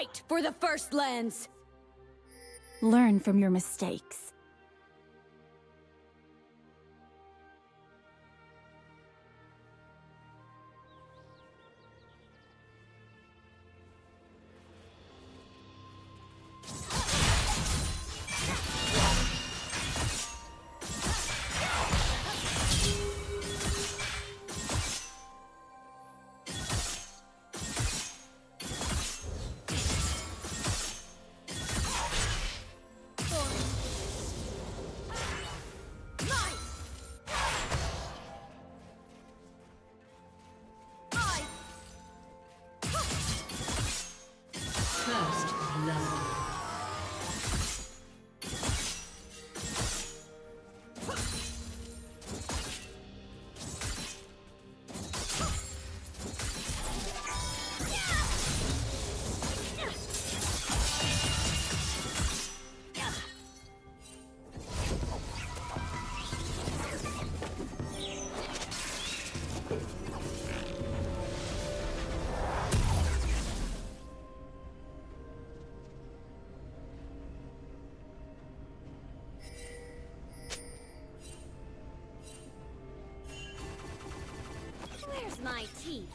Fight for the First Lands! Learn from your mistakes. My tea,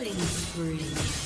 Killing spree.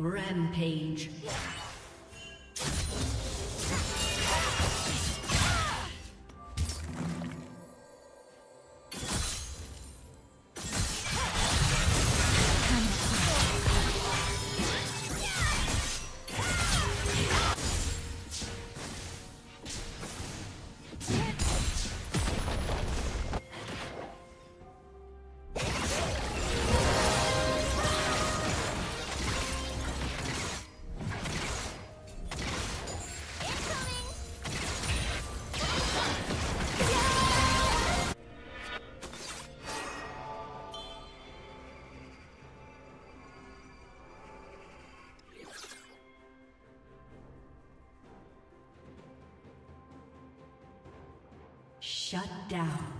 Rampage. Shut down.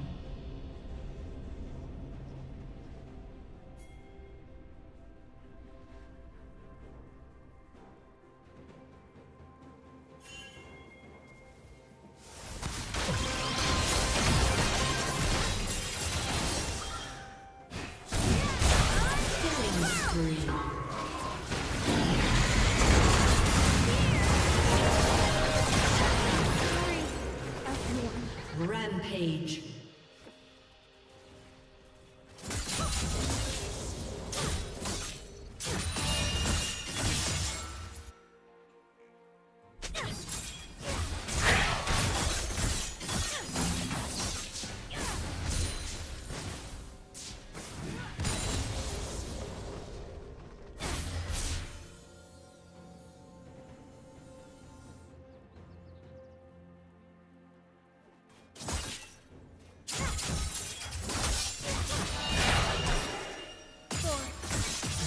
Rampage.